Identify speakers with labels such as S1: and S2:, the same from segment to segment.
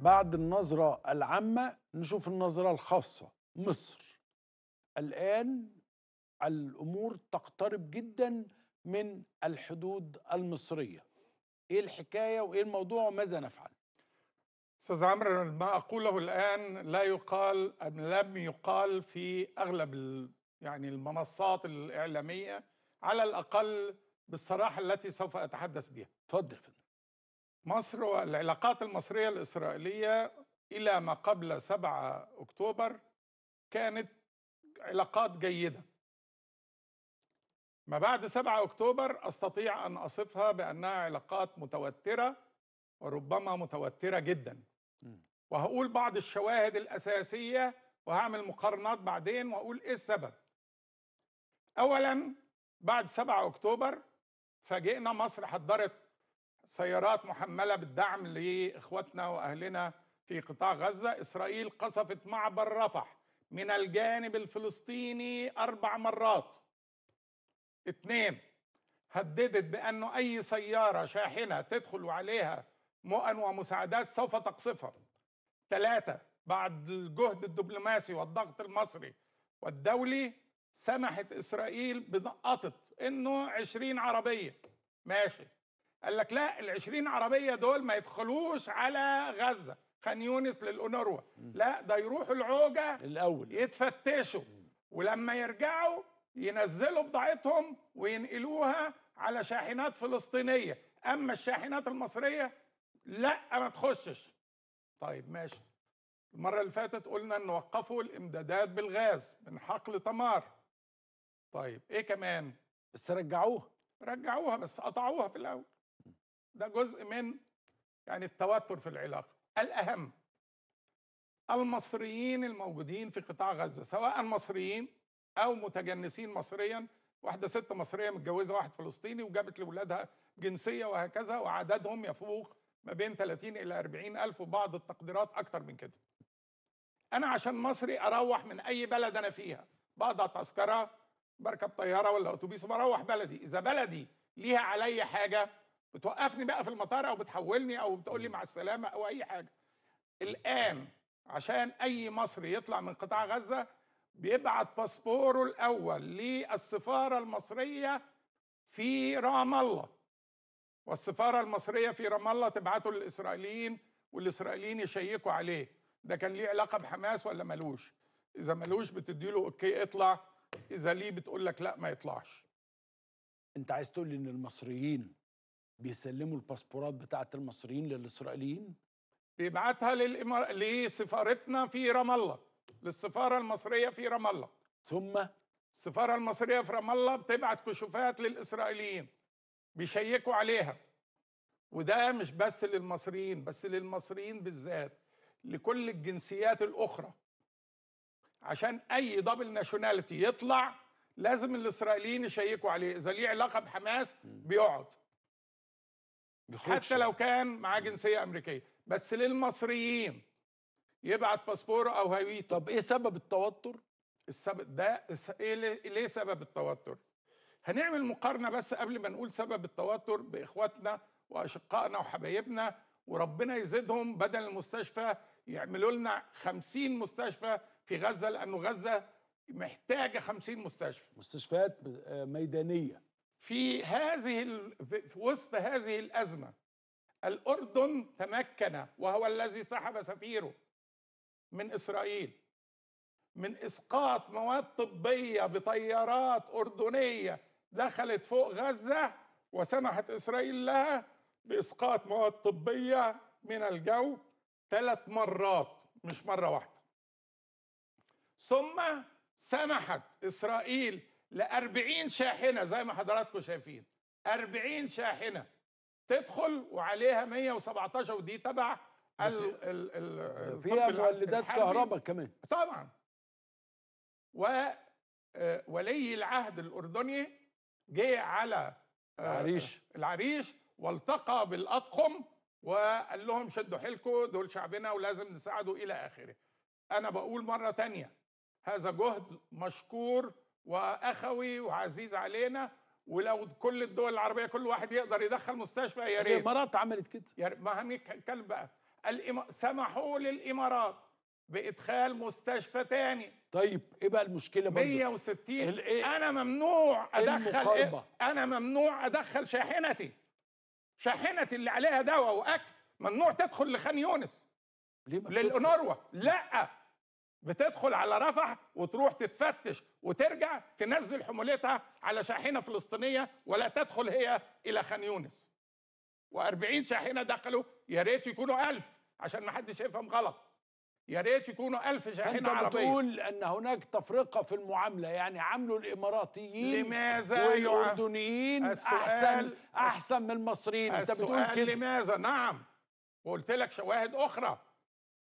S1: بعد النظرة العامة نشوف النظرة الخاصة مصر. الآن الأمور تقترب جدا من الحدود المصرية. إيه الحكاية وإيه الموضوع وماذا نفعل؟
S2: أستاذ عمرو ما أقوله الآن لا يقال أم لم يقال في أغلب ال- يعني المنصات الإعلامية على الأقل بالصراحة التي سوف أتحدث بها.
S1: اتفضل يا فندم.
S2: مصر والعلاقات المصرية الإسرائيلية إلى ما قبل 7 أكتوبر كانت علاقات جيدة. ما بعد 7 أكتوبر أستطيع أن أصفها بأنها علاقات متوترة وربما متوترة جدا. وهقول بعض الشواهد الأساسية وهعمل مقارنات بعدين وأقول إيه السبب. اولا بعد 7 أكتوبر فاجئنا مصر حضرت سيارات محملة بالدعم لاخواتنا وأهلنا في قطاع غزة، إسرائيل قصفت معبر رفح من الجانب الفلسطيني أربع مرات. اثنين هددت بانه أي سيارة شاحنة تدخل وعليها مؤن ومساعدات سوف تقصفها. ثلاثة بعد الجهد الدبلوماسي والضغط المصري والدولي سمحت إسرائيل بنقطة إنه 20 عربية ماشي قال لك لا ال 20 عربية دول ما يدخلوش على غزة خان يونس للأونروا. لا ده يروحوا العوجة
S1: الأول.
S2: يتفتشوا ولما يرجعوا ينزلوا بضاعتهم وينقلوها على شاحنات فلسطينية. أما الشاحنات المصرية لا ما تخشش. طيب ماشي. المرة اللي فاتت قلنا إن وقفوا الإمدادات بالغاز من حقل تمار. طيب إيه كمان؟
S1: بس رجعوها.
S2: رجعوها بس قطعوها في الأول. ده جزء من يعني التوتر في العلاقة. الأهم المصريين الموجودين في قطاع غزة سواء مصريين أو متجنسين مصريا واحدة ست مصرية متجوزة واحد فلسطيني وجابت لأولادها جنسية وهكذا وعددهم يفوق ما بين 30 إلى 40 ألف وبعض التقديرات أكتر من كده. أنا عشان مصري أروح من أي بلد أنا فيها. بقضى تذكرة بركب طيارة ولا أتوبيس وبروح بلدي. إذا بلدي ليها عليا حاجة بتوقفني بقى في المطار أو بتحولني أو بتقول لي مع السلامة أو أي حاجة. الآن عشان أي مصري يطلع من قطاع غزة بيبعت باسبوره الأول للسفارة المصرية في رام الله. والسفارة المصرية في رام الله تبعته للإسرائيليين والإسرائيليين يشيكوا عليه. ده كان ليه علاقة بحماس ولا ملوش إذا ملوش بتديله أوكي اطلع إذا ليه بتقول لك لأ ما يطلعش.
S1: أنت عايز تقول إن المصريين بيسلموا الباسبورات بتاعت المصريين للإسرائيليين؟
S2: بيبعتها للإمار... لسفارتنا في رام الله للسفارة المصرية في رام الله.
S1: ثم؟
S2: السفارة المصرية في رام الله بتبعت كشوفات للإسرائيليين بيشيكوا عليها. وده مش بس للمصريين بس للمصريين بالذات لكل الجنسيات الأخرى. عشان أي double nationality يطلع لازم الإسرائيليين يشيكوا عليه. إذا ليه علاقة بحماس بيقعد. حتى لو كان معاه جنسية أمريكية بس للمصريين يبعت باسبوره أو هويته
S1: طب إيه سبب التوتر؟
S2: السبب ده إيه ليه سبب التوتر؟ هنعمل مقارنة بس قبل ما نقول سبب التوتر بإخواتنا وأشقائنا وحبايبنا وربنا يزيدهم بدل المستشفى يعملوا لنا 50 مستشفى في غزة لأنه غزة محتاجة 50 مستشفى.
S1: مستشفيات آه، ميدانية
S2: في هذه في وسط هذه الأزمة الأردن تمكن وهو الذي سحب سفيره من إسرائيل من إسقاط مواد طبية بطيارات أردنية دخلت فوق غزة وسمحت إسرائيل لها بإسقاط مواد طبية من الجو ثلاث مرات مش مرة واحدة. ثم سمحت إسرائيل ل 40 شاحنة زي ما حضراتكم شايفين 40 شاحنة تدخل وعليها 117 ودي تبع ال ال ال
S1: فيها مولدات. كهرباء كمان
S2: طبعا وولي العهد الأردني جه على آه،
S1: العريش.
S2: العريش والتقى بالاطقم وقال لهم شدوا حيلكم دول شعبنا ولازم نساعده إلى آخره أنا بقول مرة تانية هذا جهد مشكور واخوي وعزيز علينا ولو كل الدول العربية كل واحد يقدر يدخل مستشفى يا ريت.
S1: الإمارات عملت كده.
S2: يعني ما هنتكلم بقى. الإما... سمحوا للإمارات بإدخال مستشفى تاني.
S1: طيب إيه بقى المشكلة برضه
S2: 160
S1: ال- إيه-
S2: أنا ممنوع
S1: أدخل؟
S2: إيه؟ أنا ممنوع أدخل شاحنتي. شاحنتي اللي عليها دواء وأكل ممنوع تدخل لخان يونس.
S1: ليه؟
S2: للأونروا. لا. بتدخل على رفح وتروح تتفتش وترجع تنزل حمولتها على شاحنة فلسطينية ولا تدخل هي إلى خان يونس. و40 شاحنة دخلوا يا ريت يكونوا ألف عشان ما حدش يفهم غلط. يا ريت يكونوا ألف
S1: فأنت
S2: شاحنه عربية.
S1: بتقول أن هناك تفرقة في المعاملة يعني عاملوا الإماراتيين
S2: لماذا والأردنيين
S1: أحسن أحسن من المصريين. أنت بتقول كده.
S2: لماذا؟ نعم. وقلت لك شواهد أخرى.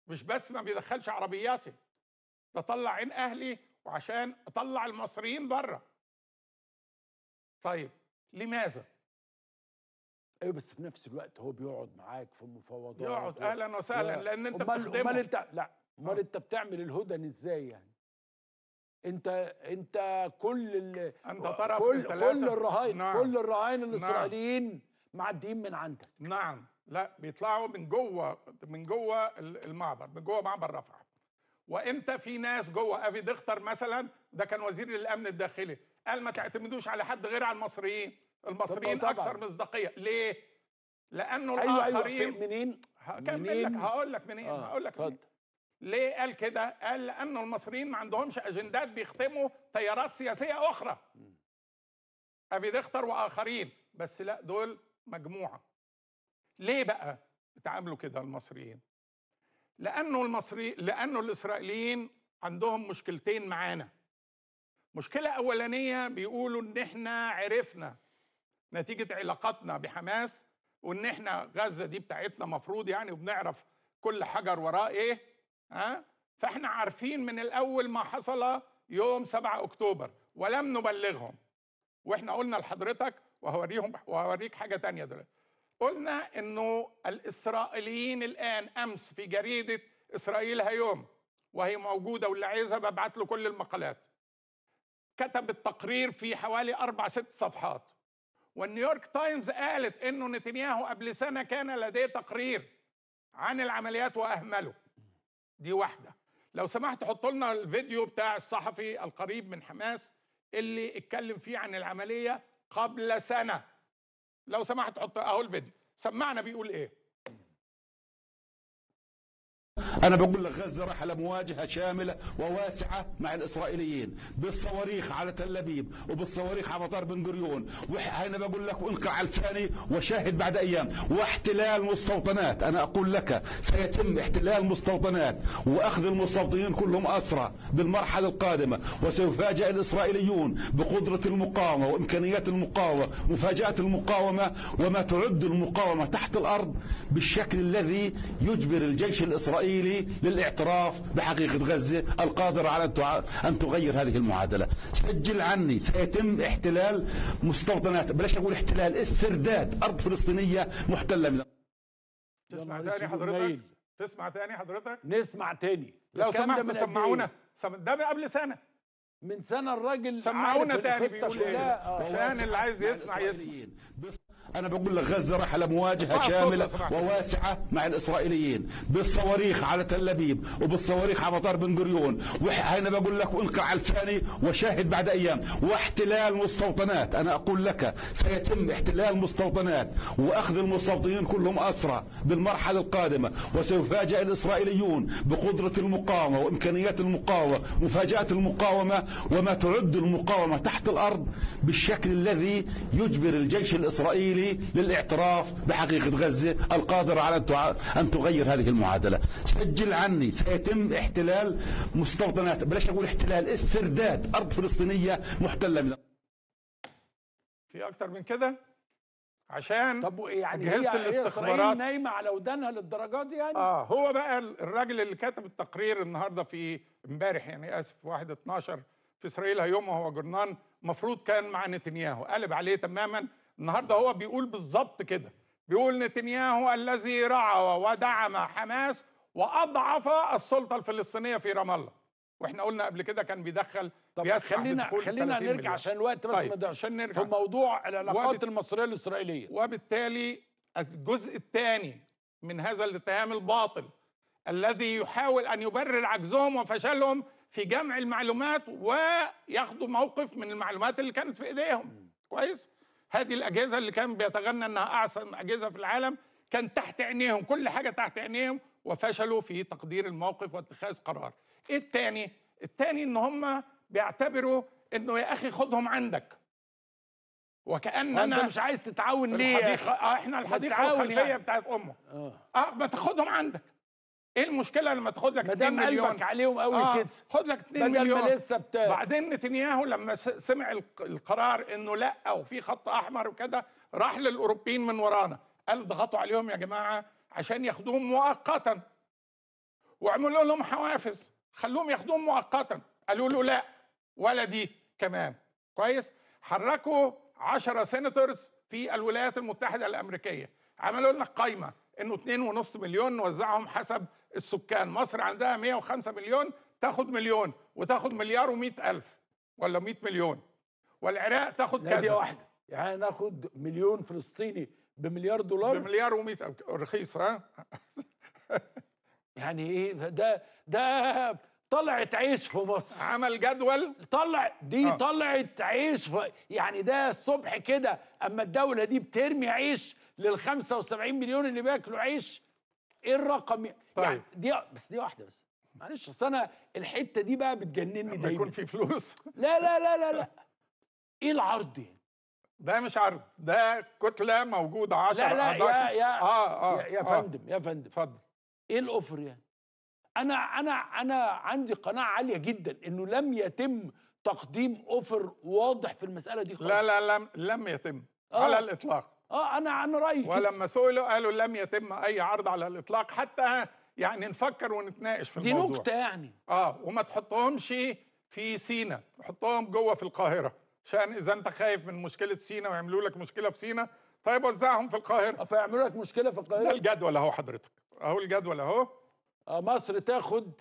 S2: مش بس ما بيدخلش عربياتي ده طلع عين أهلي وعشان أطلع المصريين بره طيب لماذا؟
S1: أيوه بس في نفس الوقت هو بيقعد معاك في مفاوضات
S2: يقعد
S1: و-
S2: أهلا وسهلا
S1: و-
S2: لأن أنت
S1: أمال
S2: بتخدمه.
S1: امال أنت لا أمال
S2: آه.
S1: أنت بتعمل الهدن إزاي يعني؟ أنت أنت كل ال...
S2: أنت طرف
S1: كل
S2: لا
S1: كل الرهاين
S2: نعم.
S1: كل الرهاين الإسرائيليين معديين من عندك.
S2: نعم لا بيطلعوا من جوه من جوه ال- المعبر من جوه معبر رفح وانت في ناس جوه. افي دختر مثلا ده كان وزير الامن الداخلي. قال ما تعتمدوش على حد غير على المصريين. المصريين
S1: طبعاً.
S2: أكثر مصداقية. ليه؟ لأنه
S1: أيوه أيوه.
S2: الآخرين
S1: في- منين؟
S2: هكمل لك؟ هقول لك منين
S1: آه،
S2: هقول لك منين. ليه قال كده؟ قال لأنه المصريين ما عندهمش أجندات بيخدموا تيارات سياسية أخرى. ابي دختر وآخرين. بس لا دول مجموعة. ليه بقى بتعاملوا كده المصريين؟ لأنه المصري لأنه الإسرائيليين عندهم مشكلتين معانا. مشكلة أولانية بيقولوا إن إحنا عرفنا نتيجة علاقاتنا بحماس وإن إحنا غزة دي بتاعتنا مفروض يعني وبنعرف كل حجر وراه إيه ها؟ فإحنا عارفين من الأول ما حصل يوم 7 أكتوبر ولم نبلغهم. وإحنا قلنا لحضرتك وهوريهم وهوريك حاجة تانية دلوقتي. قلنا إنه الإسرائيليين الآن أمس في جريدة إسرائيل هيوم وهي موجودة واللي عايزها ببعت له كل المقالات. كتب التقرير في حوالي أربع ست صفحات. والنيويورك تايمز قالت إنه نتنياهو قبل سنة كان لديه تقرير عن العمليات وأهمله. دي واحدة. لو سمحت حط لنا الفيديو بتاع الصحفي القريب من حماس اللي اتكلم فيه عن العملية قبل سنة. لو سمحت حط أهو الفيديو. سمعنا بيقول إيه؟
S3: أنا بقول لك غزة راح على مواجهة شاملة وواسعة مع الإسرائيليين بالصواريخ على تل أبيب وبالصواريخ على مطار بن غوريون وأنا بقول لك وانقع لساني وشاهد بعد أيام. واحتلال مستوطنات أنا أقول لك سيتم احتلال مستوطنات وأخذ المستوطنين كلهم أسرى بالمرحلة القادمة. وسيفاجأ الإسرائيليون بقدرة المقاومة وإمكانيات المقاومة مفاجأة المقاومة وما تعد المقاومة تحت الأرض بالشكل الذي يجبر الجيش الإسرائيلي للاعتراف بحقيقة غزة القادرة على أن تغير هذه المعادلة سجل عني سيتم احتلال مستوطنات بلاش أقول احتلال استرداد أرض فلسطينية محتلة من
S2: تسمع تاني حضرتك. تسمع تاني حضرتك
S1: نسمع تاني
S2: لو
S1: الكلام ده
S2: سمحت
S1: من قد
S2: سمعونا
S1: إيه؟
S2: ده قبل سنة
S1: من سنة الراجل
S2: سمعونا تاني بيقول
S1: إيه. آه.
S2: عشان اللي عايز
S3: مع
S2: يسمع يسمع
S3: أنا بقول لك غزة راح على مواجهة شاملة. وواسعة مع الإسرائيليين. بالصواريخ على تل أبيب وبالصواريخ على مطار بن غوريون وأنا بقول لك وانقع على لساني وشاهد بعد أيام. واحتلال مستوطنات. أنا أقول لك سيتم احتلال مستوطنات وأخذ المستوطنين كلهم أسرى بالمرحلة القادمة. وسيفاجأ الإسرائيليون بقدرة المقاومة وإمكانيات المقاومة مفاجأة المقاومة وما تعد المقاومة تحت الأرض بالشكل الذي يجبر الجيش الإسرائيلي للاعتراف بحقيقة غزة القادرة على أن تغير هذه المعادلة. سجل عني سيتم احتلال مستوطنات بلاش أقول احتلال استرداد أرض فلسطينية محتلة من
S2: في أكتر من كده؟ عشان
S1: طب يعني هي
S2: الاستخبارات-
S1: نايمة على ودانها للدرجات دي يعني؟
S2: آه هو بقى الراجل اللي كتب التقرير النهارده في امبارح يعني آسف 1 12 في إسرائيل هيوم وهو جرنان المفروض كان مع نتنياهو. قلب عليه تماما النهارده هو بيقول بالظبط كده. بيقول نتنياهو الذي رعى ودعم حماس وأضعف السلطة الفلسطينية في رام الله. وإحنا قلنا قبل كده كان بيدخل
S1: طب خلينا خلينا
S2: 30
S1: نرجع
S2: مليون.
S1: عشان الوقت بس
S2: طيب،
S1: ما
S2: عشان نرجع.
S1: في موضوع العلاقات
S2: وبت-
S1: المصرية الإسرائيلية.
S2: وبالتالي الجزء الثاني من هذا الاتهام الباطل الذي يحاول أن يبرر عجزهم وفشلهم في جمع المعلومات وياخدوا موقف من المعلومات اللي كانت في إيديهم. كويس؟ هذه الأجهزة اللي كان بيتغنى إنها أحسن أجهزة في العالم كان تحت عينيهم كل حاجة تحت عينيهم وفشلوا في تقدير الموقف واتخاذ قرار. إيه التاني؟ التاني إن هم بيعتبروا إنه يا أخي خدهم عندك. وكأننا
S1: انت مش عايز تتعاون ليه
S2: الحديقه؟ آه إحنا
S1: الحديقة
S2: الخلفيه
S1: يعني.
S2: بتاعت أمه.
S1: آه.
S2: آه ما تاخدهم عندك. إيه المشكلة لما تاخد لك
S1: ما
S2: 2
S1: دام
S2: مليون؟
S1: قلبك عليهم قوي
S2: آه
S1: كده.
S2: خد لك 2
S1: بدل
S2: مليون.
S1: لسه بتاع
S2: بعدين نتنياهو لما سمع الق- القرار إنه لأ وفي خط أحمر وكده راح للأوروبيين من ورانا. قال ضغطوا عليهم يا جماعة عشان ياخدوهم مؤقتا. وعملوا لهم حوافز. خلوهم ياخدوهم مؤقتا. قالوا له لأ ولا دي كمان. كويس؟ حركوا 10 سيناتورز في الولايات المتحدة الأمريكية. عملوا لنا قايمة إنه 2.5 مليون نوزعهم حسب السكان. مصر عندها 105 مليون تاخد مليون وتاخد مليار و100 ألف ولا 100 مليون. والعراق تاخد كذا.
S1: واحدة. يعني ناخد مليون فلسطيني بمليار دولار؟
S2: بمليار و100 رخيص ها؟
S1: يعني إيه؟ ده ده طلعت عيش في مصر.
S2: عمل جدول؟
S1: طلع دي.
S2: آه.
S1: طلعت عيش في يعني ده الصبح كده أما الدولة دي بترمي عيش لل 75 مليون اللي بياكلوا عيش إيه الرقم يعني
S2: طيب.
S1: دي بس دي واحدة بس. معلش أصل أنا الحتة دي بقى بتجنني دايما
S2: يكون في فلوس.
S1: لا لا لا لا لا. إيه العرض يعني؟
S2: ده مش عرض ده كتلة موجودة 10
S1: لا لا يا يا
S2: آه آه
S1: يا, يا
S2: آه.
S1: فندم يا فندم.
S2: اتفضل.
S1: إيه الأوفر يعني؟ أنا أنا أنا عندي قناعة عالية جدا إنه لم يتم تقديم أوفر واضح في المسألة دي خالص.
S2: لا لا لم لم يتم
S1: آه.
S2: على
S1: الإطلاق. آه أنا أنا رأيي
S2: ولما سئلوا قالوا لم يتم أي عرض على الإطلاق حتى يعني نفكر ونتناقش في
S1: دي
S2: الموضوع.
S1: نكتة يعني.
S2: آه وما تحطهمش في سينا حطهم جوه في القاهرة. عشان إذا أنت خايف من مشكلة سينا ويعملوا لك مشكلة في سينا طيب وزعهم في القاهرة.
S1: فيعملوا لك مشكلة في
S2: ده
S1: القاهره
S2: الجدول أهو حضرتك. أهو الجدول أهو.
S1: آه مصر تاخد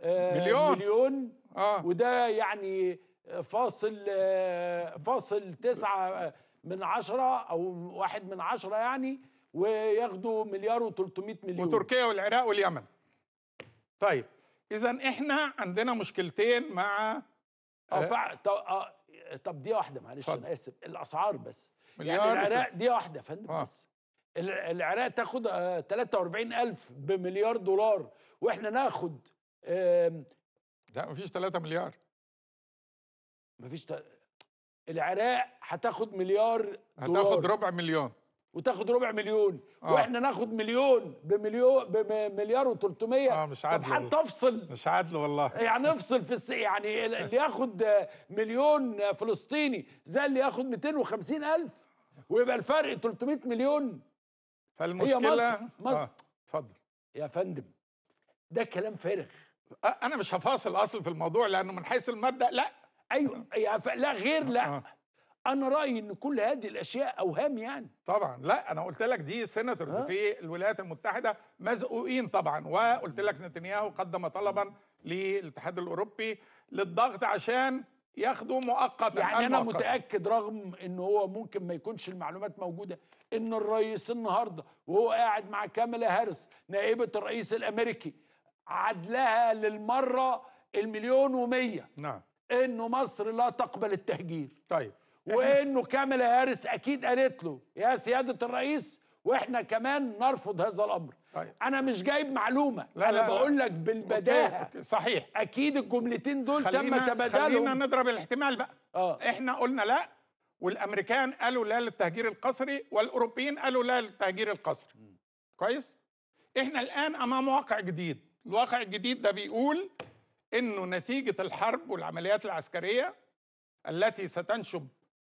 S1: آه
S2: مليون.
S1: مليون.
S2: آه.
S1: وده يعني فاصل آه فاصل تسعة من عشرة أو واحد من عشرة يعني وياخدوا مليار و300 مليون.
S2: وتركيا والعراق واليمن. طيب إذا إحنا عندنا مشكلتين مع
S1: فع... طب, آه طب دي واحدة معلش
S2: اتفضل.
S1: أنا آسف. الأسعار بس.
S2: مليار
S1: يعني العراق دي واحدة يا فندم
S2: آه.
S1: بس. ال- العراق تاخد آه 43000 بمليار دولار وإحنا ناخد
S2: لا مفيش 3 مليار.
S1: مفيش ت... العراق هتاخد مليار دولار.
S2: هتاخد ربع مليون.
S1: وتاخد ربع مليون.
S2: آه.
S1: وإحنا ناخد مليون بمليون بمليار و300
S2: آه، مش
S1: طب
S2: عادل والله.
S1: حتى افصل
S2: مش عادل والله.
S1: يعني افصل في الس... يعني اللي ياخد آه، مليون آه، فلسطيني زي اللي ياخد 250 ألف. ويبقى الفرق 300 مليون.
S2: فالمشكلة
S1: مصر- مصر.
S2: آه. اتفضل.
S1: يا فندم ده كلام فارغ.
S2: آه، أنا مش هفاصل أصل في الموضوع لأنه من حيث المبدأ لا.
S1: أيوه يا ف... لا غير لا. أنا رأيي إن كل هذه الأشياء أوهام يعني.
S2: طبعا. لا أنا قلت لك دي سيناتورز
S1: آه.
S2: في الولايات المتحدة مزقوقين طبعا. وقلت لك نتنياهو قدم طلبا للاتحاد الأوروبي للضغط عشان ياخدوا مؤقتا
S1: يعني أنا
S2: المؤقتا.
S1: متأكد رغم إن هو ممكن ما يكونش المعلومات موجودة إن الرئيس النهارده وهو قاعد مع كاميلا هاريس نائبة الرئيس الأمريكي عدلها للمرة المليون ومية.
S2: نعم.
S1: إنه مصر لا تقبل التهجير.
S2: طيب
S1: وإنه كاميلا هاريس أكيد قالت له يا سيادة الرئيس وإحنا كمان نرفض هذا الأمر.
S2: طيب.
S1: أنا مش جايب معلومة
S2: لا،
S1: أنا
S2: لا،.
S1: بقول لك بالبداهة.
S2: okay، صحيح.
S1: أكيد الجملتين دول تم
S2: خلينا خلينا
S1: تبادلهم
S2: نضرب الاحتمال بقى.
S1: آه.
S2: إحنا قلنا لا والأمريكان قالوا لا للتهجير القسري والأوروبيين قالوا لا للتهجير القسري. كويس؟ إحنا الآن أمام واقع جديد. الواقع الجديد ده بيقول إنه نتيجة الحرب والعمليات العسكرية التي ستنشب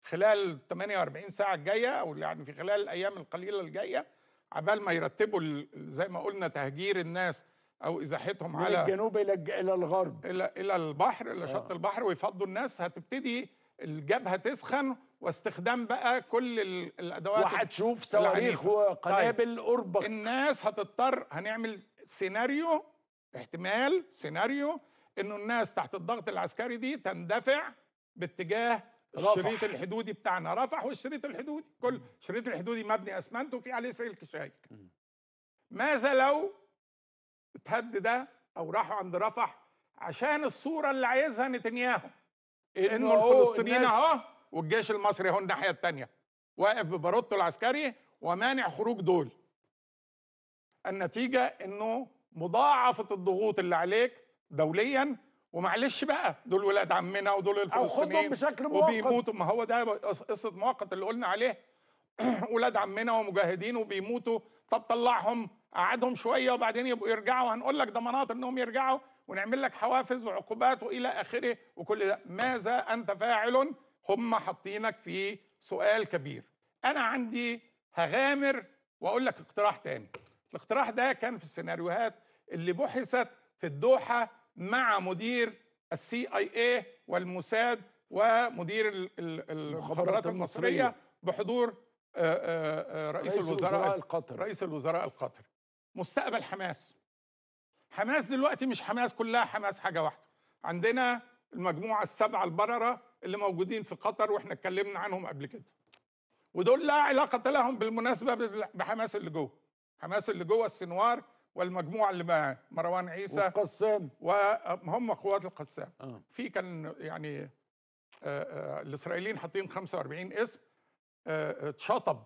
S2: خلال 48 ساعة الجاية أو يعني في خلال الأيام القليلة الجاية عبال ما يرتبوا زي ما قلنا تهجير الناس أو إزاحتهم
S1: من
S2: على
S1: الجنوب إلى إلى الغرب
S2: إلى إلى البحر إلى شط
S1: آه.
S2: البحر ويفضوا الناس هتبتدي الجبهة تسخن واستخدام بقى كل ال- الأدوات
S1: وهتشوف صواريخ. وقنابل قربك
S2: الناس هتضطر هنعمل سيناريو احتمال سيناريو إنه الناس تحت الضغط العسكري دي تندفع باتجاه
S1: رفح.
S2: الشريط الحدودي بتاعنا. رفح والشريط الحدودي. كل الشريط الحدودي مبني اسمنت وفي عليه سلك شايك. ماذا لو اتهد ده أو راحوا عند رفح عشان الصورة اللي عايزها نتنياهو؟ إنه
S1: هو
S2: الفلسطينيين أهو والجيش المصري أهو الناحية الثانية واقف بباروته العسكري ومانع خروج دول. النتيجة إنه مضاعفة الضغوط اللي عليك دوليا ومعلش بقى دول ولاد عمنا ودول
S1: أو
S2: الفلسطينيين
S1: بشكل مؤقت.
S2: وبيموتوا. ما هو ده قصة مؤقت اللي قلنا عليه. ولاد عمنا ومجاهدين وبيموتوا. طب طلعهم قعدهم شوية وبعدين يبقوا يرجعوا. هنقول لك ضمانات إنهم يرجعوا ونعمل لك حوافز وعقوبات وإلى آخره وكل ده. ماذا أنت فاعل؟ هم حاطينك في سؤال كبير. أنا عندي هغامر وأقول لك اقتراح تاني. الاقتراح ده كان في السيناريوهات اللي بحثت في الدوحة مع مدير السي آي اي والموساد ومدير ال- ال- المخابرات المصرية
S1: المصرية.
S2: بحضور آه، آه، آه، رئيس الوزراء
S1: القطري
S2: رئيس الوزراء القطري مستقبل حماس. حماس دلوقتي مش حماس كلها حماس حاجة واحدة. عندنا المجموعة السبعة البررة اللي موجودين في قطر وإحنا اتكلمنا عنهم قبل كده. ودول لا علاقة لهم بالمناسبة بال- بحماس اللي جوه. حماس اللي جوه السنوار والمجموعة اللي معاه مروان عيسى
S1: والقسام.
S2: وهم قوات القسام.
S1: آه.
S2: في كان يعني آه، آه، الإسرائيليين حاطين 45 اسم آه، اتشطب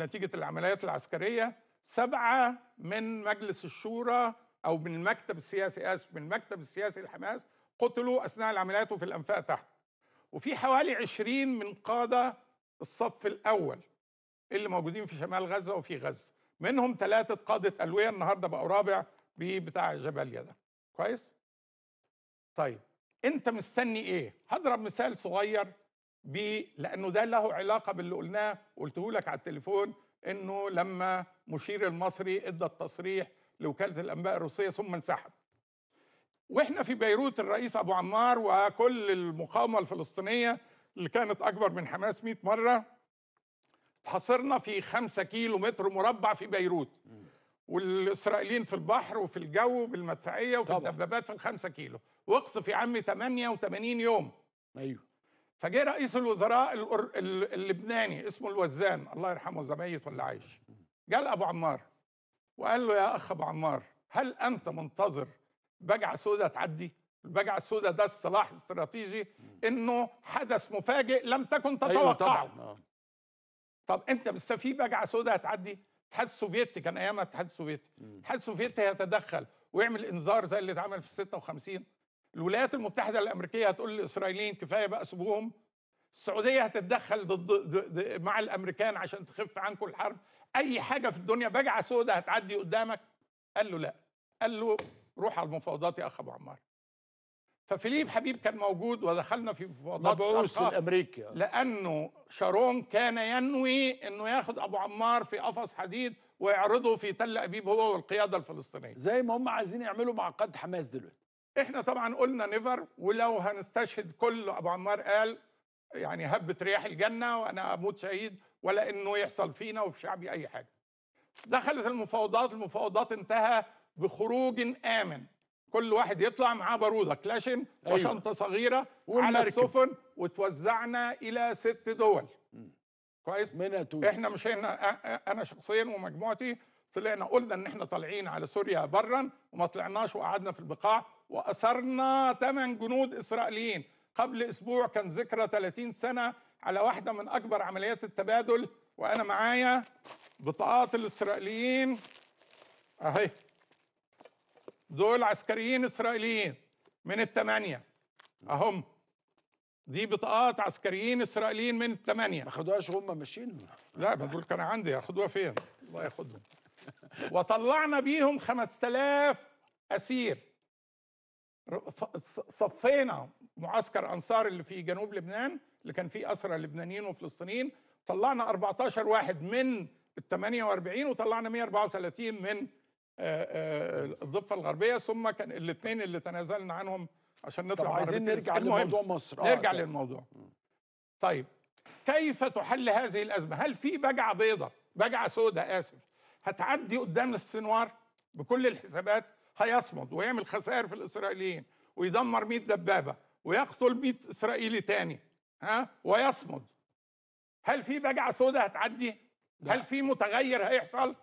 S2: نتيجة العمليات العسكرية. سبعة من مجلس الشورى أو من المكتب السياسي آسف من المكتب السياسي لحماس قتلوا أثناء العمليات وفي الأنفاق تحت. وفي حوالي 20 من قادة الصف الأول اللي موجودين في شمال غزة وفي غزة. منهم ثلاثة قادة ألوية النهارده بقوا رابع بتاع جباليا ده كويس؟ طيب أنت مستني إيه؟ هضرب مثال صغير ب لأنه ده له علاقة باللي قلناه قلته لك على التليفون إنه لما مشير المصري إدى التصريح لوكالة الأنباء الروسية ثم انسحب. وإحنا في بيروت الرئيس أبو عمار وكل المقاومة الفلسطينية اللي كانت أكبر من حماس 100 مرة حصرنا في خمسة كيلو متر مربع في بيروت. والإسرائيليين في البحر وفي الجو بالمدفعية وفي
S1: طبعا.
S2: الدبابات في الخمسة كيلو. وقصف يا عمي 88 يوم.
S1: أيوه.
S2: فجاء رئيس الوزراء اللبناني اسمه الوزان الله يرحمه إذا ميت ولا عايش. قال أبو عمار وقال له يا أخ أبو عمار هل أنت منتظر بجعة سوداء تعدي؟ البجعة السوداء ده اصطلاح استراتيجي إنه حدث مفاجئ لم تكن تتوقعه.
S1: أيوه طبعا آه.
S2: طب أنت مستفيد بجعه سوداء هتعدي الاتحاد السوفيتي كان ايامها الاتحاد السوفيتي. الاتحاد السوفيتي هيتدخل ويعمل إنذار زي اللي اتعمل في ال 56 الولايات المتحدة الأمريكية هتقول للإسرائيليين كفاية بقى سيبوهم السعودية هتتدخل ضد- مع الأمريكان عشان تخف عنكم الحرب. أي حاجة في الدنيا بجعه سوداء هتعدي قدامك؟ قال له لا. قال له روح على المفاوضات يا أخ أبو عمار. ففيليب حبيب كان موجود ودخلنا في مفاوضات
S1: مبعوث. الامريكي.
S2: لأنه شارون كان ينوي إنه ياخد أبو عمار في قفص حديد ويعرضه في تل أبيب هو والقيادة الفلسطينية
S1: زي ما هم عايزين يعملوا مع قاده حماس دلوقتي
S2: إحنا طبعا قلنا never ولو هنستشهد كل أبو عمار قال يعني هبت رياح الجنة وأنا أموت شهيد ولا إنه يحصل فينا وفي شعبي أي حاجة دخلت المفاوضات المفاوضات انتهى بخروج آمن كل واحد يطلع معاه باروده كلاشن
S1: أيوة.
S2: وشنطه صغيرة على. السفن وتوزعنا إلى ست دول. كويس؟
S1: منها تونس
S2: إحنا مشينا أنا شخصيا ومجموعتي طلعنا قلنا إن إحنا طالعين على سوريا برا وما طلعناش وقعدنا في البقاع واسرنا ثمان جنود إسرائيليين. قبل أسبوع كان ذكرى 30 سنة على واحدة من أكبر عمليات التبادل وأنا معايا بطاقات الإسرائيليين. أهي. دول عسكريين إسرائيليين من الثمانيه أهم. دي بطاقات عسكريين إسرائيليين من الثمانيه
S1: ما خدوهاش وهم ماشيين؟
S2: لا ما دول كان عندي. ياخدوها فين؟ الله ياخدهم. وطلعنا بيهم 5000 أسير. صفينا معسكر أنصار اللي في جنوب لبنان اللي كان فيه أسرى لبنانيين وفلسطينيين. طلعنا 14 واحد من ال 48 وطلعنا 134 من الضفة الغربية ثم كان الاثنين اللي تنازلنا عنهم عشان نطلع
S1: طب عايزين نرجع. لموضوع مصر. آه،
S2: نرجع
S1: طب.
S2: للموضوع. طيب كيف تحل هذه الأزمة؟ هل في بجعة بيضاء بجعة سوداء؟ آسف. هتعدي قدام السنوار بكل الحسابات؟ هيصمد ويعمل خسائر في الإسرائيليين ويدمر 100 دبابة ويقتل 100 إسرائيلي تاني ها؟ ويصمد. هل في بجعة سوداء هتعدي؟
S1: لا.
S2: هل في متغير هيحصل؟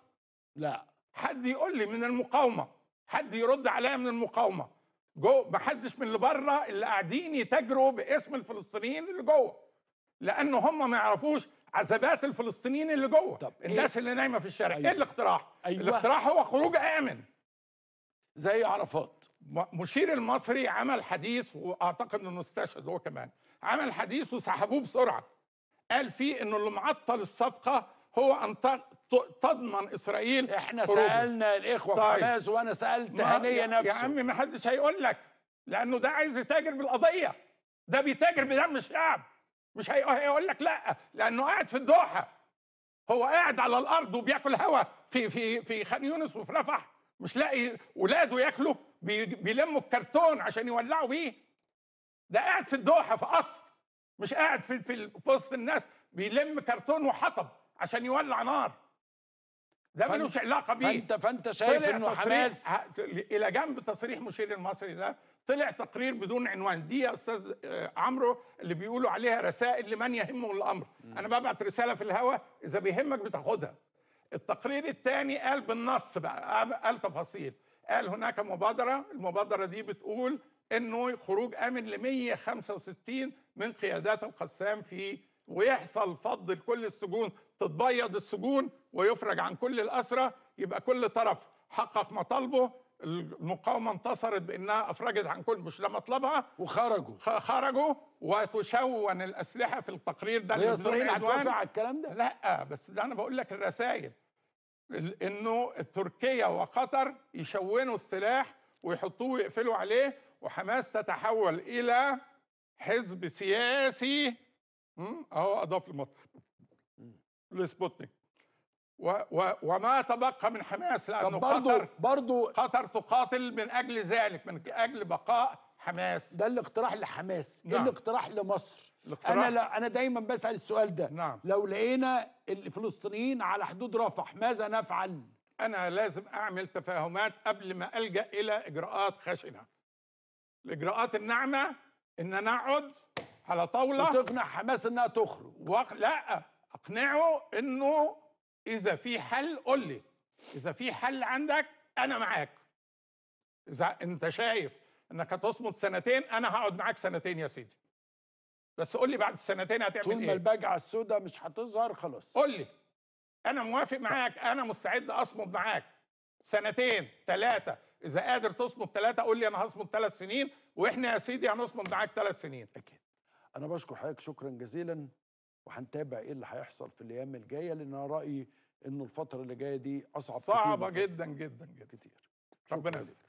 S1: لا.
S2: حد يقول لي من المقاومة حد يرد عليا من المقاومة. جو ما حدش من اللي بره اللي قاعدين يتاجروا باسم الفلسطينيين اللي جوه. لأن هم ما يعرفوش عذابات الفلسطينيين اللي جوه.
S1: طب
S2: الناس اللي نايمة في الشارع.
S1: أيوة.
S2: إيه الاقتراح؟
S1: أيوة.
S2: الاقتراح هو خروج آمن.
S1: زي عرفات.
S2: مشير المصري عمل حديث وأعتقد إنه استشهد هو كمان. عمل حديث وسحبوه بسرعة. قال فيه إنه اللي معطل الصفقة هو أن تضمن إسرائيل
S1: إحنا
S2: خروجه.
S1: سألنا الإخوة في
S2: طيب.
S1: حماس
S2: وأنا
S1: سألت
S2: هنية
S1: نفسه
S2: يا عم ما حدش هيقول لك لأنه ده عايز يتاجر بالقضية. ده بيتاجر بدم الشعب مش هي- هيقول لك لأ لأنه قاعد في الدوحة. هو قاعد على الأرض وبياكل هوا في في في خان يونس وفي رفح. مش لاقي ولاده ياكلوا بي- بيلموا الكرتون عشان يولعوا بيه. ده قاعد في الدوحة في قصر. مش قاعد في في وسط الناس. بيلم كرتون وحطب. عشان يولع نار. ده ملوش علاقه بيه
S1: فانت فانت شايف
S2: إنه
S1: حماس؟
S2: إلى جنب تصريح مشير المصري ده. طلع تقرير بدون عنوان. دي يا أستاذ آه، عمرو اللي بيقولوا عليها رسائل لمن يهمه الأمر. أنا ببعت رسالة في الهواء إذا بيهمك بتاخدها. التقرير الثاني قال بالنص بقى قال تفاصيل. قال هناك مبادرة المبادرة دي بتقول إنه خروج آمن ل 165 من قيادات القسام في ويحصل فض لكل السجون. تتبيض السجون ويفرج عن كل الاسرى يبقى كل طرف حقق مطالبه المقاومة انتصرت بإنها أفرجت عن كل مش ده مطلبها.
S1: وخرجوا.
S2: خرجوا وتشون الأسلحة في التقرير ده اللي عنوان.
S1: هتوافق على الكلام ده؟
S2: لا بس ده أنا بقول لك الرسائل. ال- إنه تركيا وقطر يشونوا السلاح ويحطوه ويقفلوا عليه وحماس تتحول إلى حزب سياسي. مم، أهو أضاف المط لسبوتنيك. و و وما تبقى من حماس لأنه
S1: برضه
S2: قطر
S1: برضه
S2: قطر تقاتل من أجل ذلك من أجل بقاء حماس.
S1: ده الاقتراح لحماس إيه
S2: نعم.
S1: الاقتراح لمصر.
S2: الاقتراح-
S1: أنا لا أنا دايما بسأل السؤال ده.
S2: نعم.
S1: لو لقينا الفلسطينيين على حدود رفح ماذا نفعل؟
S2: أنا لازم أعمل تفاهمات قبل ما ألجأ إلى إجراءات خشنة. الإجراءات الناعمة إن نقعد على طاولة
S1: وتقنع حماس إنها تخرج.
S2: وق... لا. أقنعه إنه إذا في حل قول لي. إذا في حل عندك أنا معاك. إذا أنت شايف إنك هتصمد سنتين أنا هقعد معاك سنتين يا سيدي. بس قول لي بعد السنتين
S1: طول
S2: هتعمل
S1: ما
S2: إيه؟
S1: البجعة السوداء مش هتظهر خلاص.
S2: قول لي. أنا موافق معاك أنا مستعد أصمد معاك. سنتين ثلاثة إذا قادر تصمد ثلاثة قول لي أنا هصمد ثلاث سنين وإحنا يا سيدي هنصمد معاك ثلاث سنين.
S1: أكيد. أنا بشكر حضرتك شكرا جزيلا. وهنتابع إيه اللي هيحصل في الأيام الجاية لأن أنا رأيي انه الفترة اللي جاية دي أصعب صعبة
S2: جدا جدا جدا.
S1: كتير.
S2: ربنا يستر.